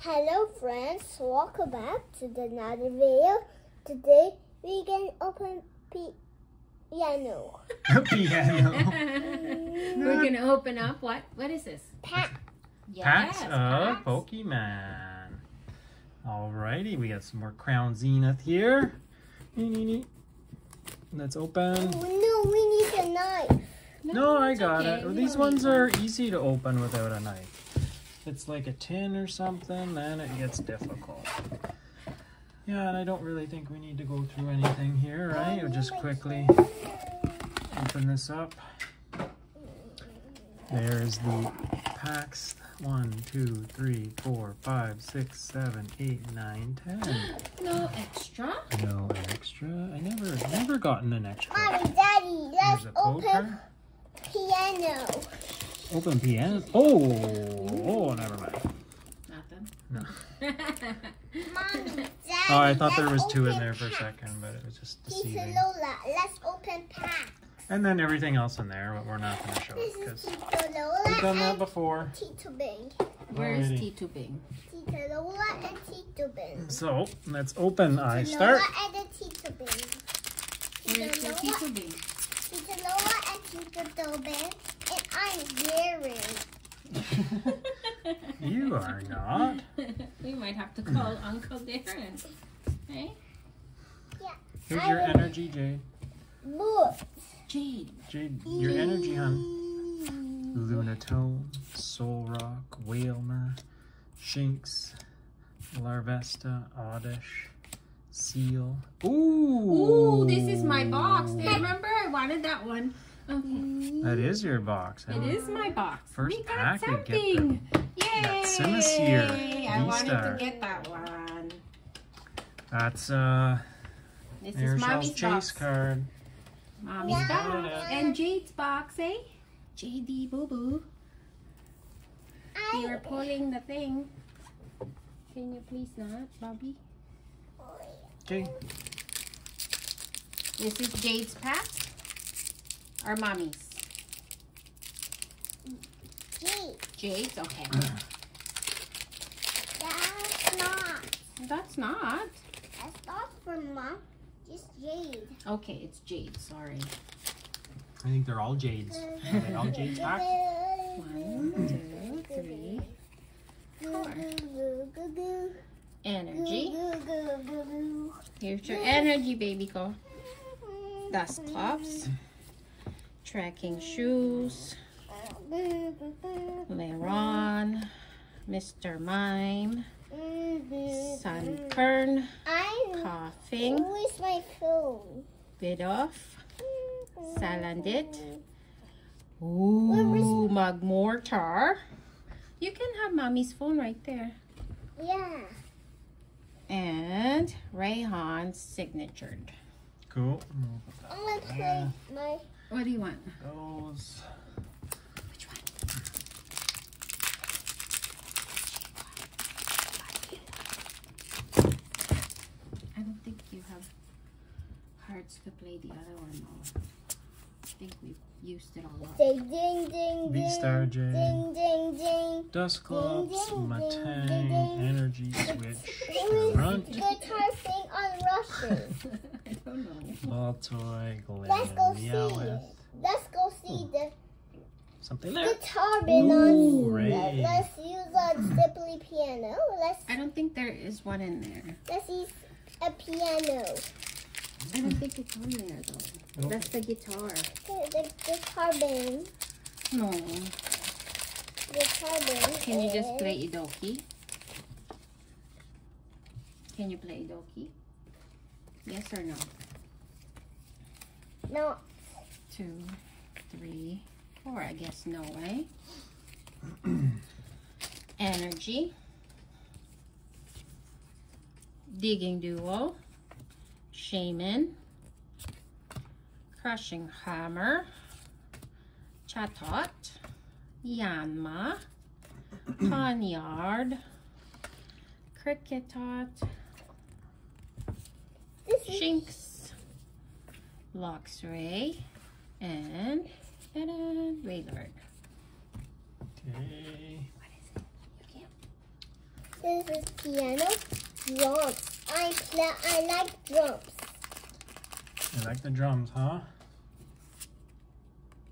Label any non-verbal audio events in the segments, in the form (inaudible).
Hello friends, welcome back to another video. Today we can open piano. (laughs) Piano. (laughs) We're gonna open up what? What is this? Pack. Packs of packs. Pokemon. Alrighty, we got some more Crown Zenith here. Nee, nee, nee. Let's open. Oh, no, we need a knife. No, I got okay. it. We These don't ones are easy to open without a knife. It's like a tin or something, then it gets difficult. Yeah, and I don't really think we need to go through anything here, right? We'll just quickly open this up. There's the packs. One, two, three, four, five, six, seven, eight, nine, ten. No extra. No extra. I never, never gotten an extra. Mommy, Daddy, let's open poker. piano. Open piano. Oh, oh, never mind. Nothing. No. Mommy, Daddy, Oh, I thought there was two in open there for a second, but it was just Tita deceiving. Lola, let's open packs. And then everything else in there, but we're not going to show it because is Tita Lola we've done that before. Tita Bing. Where is Alrighty. T2 Bing? Tita Lola and Tita Bing. So let's open. I Tita start. Lola and the Tita Bing. Where's Tita the Lola, T2 Bing? Tita Lola and Tita Dobin. And I'm Darren. (laughs) You are not. (laughs) we might have to call (laughs) Uncle Darren. Hey? Here's I your will- energy, Jade. Look. Jade. Jade, your energy, hun. Lunatone, Soul Rock, Wailmer, Shinx, Larvesta, Oddish, Seal. Ooh! Ooh, this is my box. Hey, remember I wanted that one. Okay. That is your box. It is my box. First we got pack, we get the- something. Yay! that Simisear I wanted V-Star. to get that one. That's uh, This is Airshell's mommy's chase box. card. Mommy's Yeah. box. And Jade's box, eh? JD Boo Boo. You're pulling the thing. Can you please not, Bobby? Okay. This is Jade's pack. Or Mommy's? Gee, Jade's? Okay. that's not. That's not. That's not for mom. Just Jade. Okay, it's Jade. Sorry. I think they're all Jades. (laughs) Are they all Jades (laughs) back? One, two, three. Energy. Here's your energy, baby. Go. Dust cloths. Tracking shoes. Leron. Mr. Mime. Sunkern. I'm. Coughing. Where's my phone? Bidoof. Salandit. Ooh, Magmortar. You can have mommy's phone right there. Yeah. And Raihan's signatured. Cool. I'm gonna play my. What do you want? Those. Which one? I don't think you have hearts to play the other one though. I think we've used it all up. Ding ding ding ding. V-Star Jade. Ding ding ding. Dusclops, Matang. Energy Switch, Who is Grunt, guitar thing on Russian? (laughs) I don't know. Baltoy, Let's go Glen, see. Let's go see hmm. the Something there. guitar bin on. Ray. Let's use a Stipley piano. Let's I don't think there is one in there. let's use a piano. I don't think it's on there though. Nope. That's the guitar. The, the guitar bin. No. Guitar bin. Can you just is- play Idoki? Can you play Idoki? Yes or no? No. Two, three, four. I guess no, eh? (clears throat) Energy. Digging Duo. Shaman. Crushing Hammer. Chatot. Yanma. (clears throat) Poniard. Kricketot. This is Shinx. Luxray. And ta-da, Okay. What is it? You can't. this is piano. Drums. I play. I like drums. You like the drums, huh?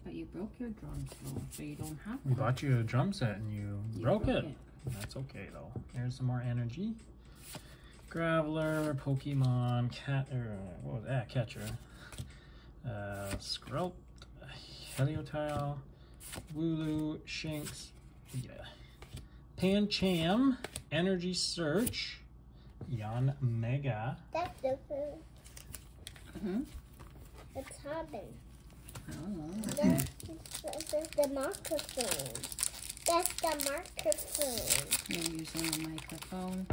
But you broke your drum slow, so you don't have We bought you a drum set and you, You broke, it. That's okay though. Here's some more energy. Graveler, Pokemon, cat, er, what was that? Catcher. Uh, Skrelp, Helioptile, Wooloo, Shinx, yeah. Pancham, Energy Search, Yanmega, That's the food. hmm What's happening? I don't know. That's, that's the microphone. That's the microphone. You're using the microphone.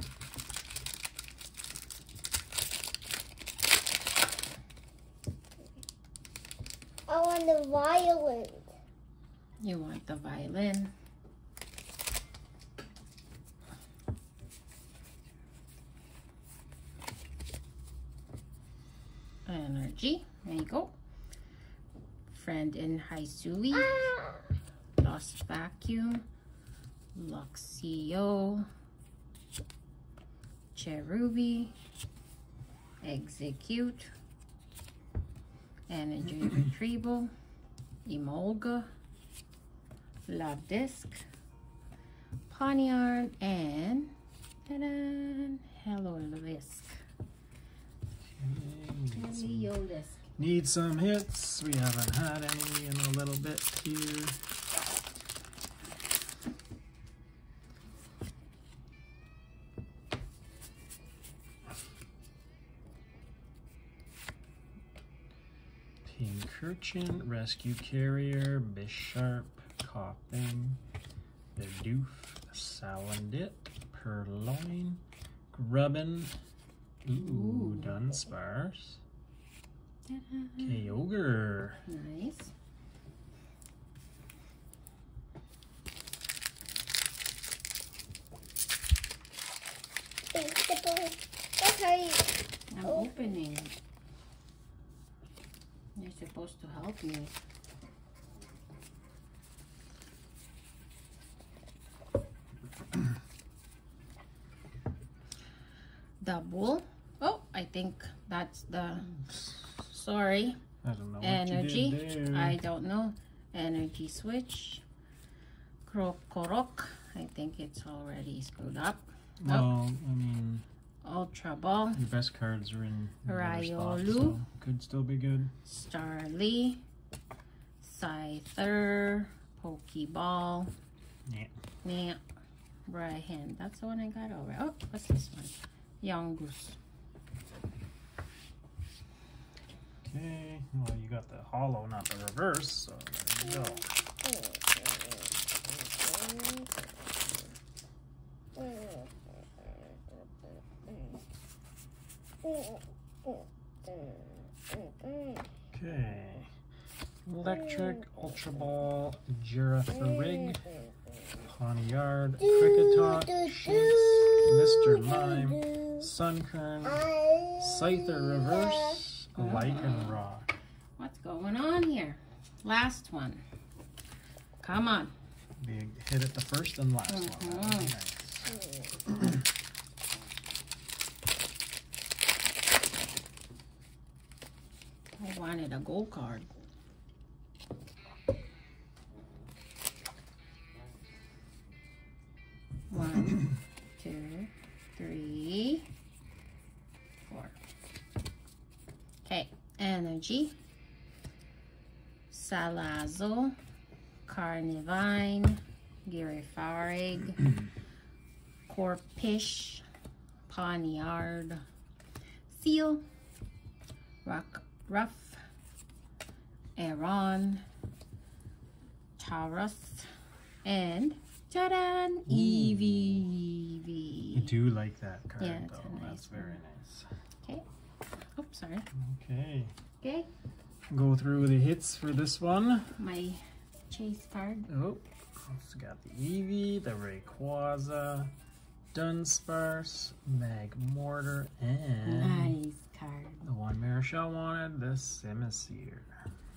I want the violin. You want the violin. Energy. There you go. Friend in Hisui. Ah! Lost Vacuum, Luxio, Cherubi, Execute, Energy Retrieval, Emolga, Love Disc, Poniard, and Hello Lisk. Heliolisk. Need some hits. We haven't had any in a little bit here. Pincurchin, Rescue Carrier, Bisharp, Coppin, Bidoof, Salandit, Purrloin, Grubbin, Ooh, Ooh. Dunsparce. Ta-da. Kyogre. Nice. That's how you. I'm Oh. opening. You're supposed to help me. (coughs) Double. Oh, I think that's the. Sorry. I don't know what Energy. you. I don't know. Energy switch. Krokorok. I think it's already screwed up. Well, I mean, Ball. your best cards are in so could still be good. Starly, Scyther, Pokeball, Yeah. yeah, right hand. That's the one I got over. Oh, what's this one? Yungoos. Okay. Well, you got the hollow, not the reverse. So there you go. Oh, Okay. Electric, Ultra Ball, Giraffe Girafarig, Poniard, Kricketot, Shinx, Mr. Mime, Sunkern, Scyther Reverse, Lycanroc. What's going on here? Last one. Come on. Big hit at the first and last one. That would Mhm. nice. I wanted a gold card. One, (coughs) two, three, four. Okay, energy. Salazo, Carnivine, Girafarig, (coughs) Corphish, Poniard, Seal, Rock, Ruff, Aron, Tauros, and ta-da, Eevee. You do like that card, Yeah, though. nice That's very one. nice. Oh, sorry. Okay. Okay, Go through the hits for this one. my chase card. Oh, it's got the Eevee, the Rayquaza, Dunsparce, Magmortar, and Nice card. the one Marichelle wanted, the Simisear.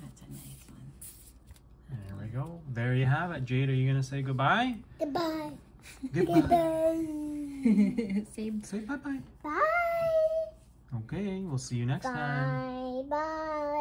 That's a nice one. There we go. There you have it. Jade, are you going to say goodbye? Goodbye. Goodbye. Goodbye. (laughs) Same. Say bye-bye. Bye. Okay, we'll see you next time. Bye. Bye.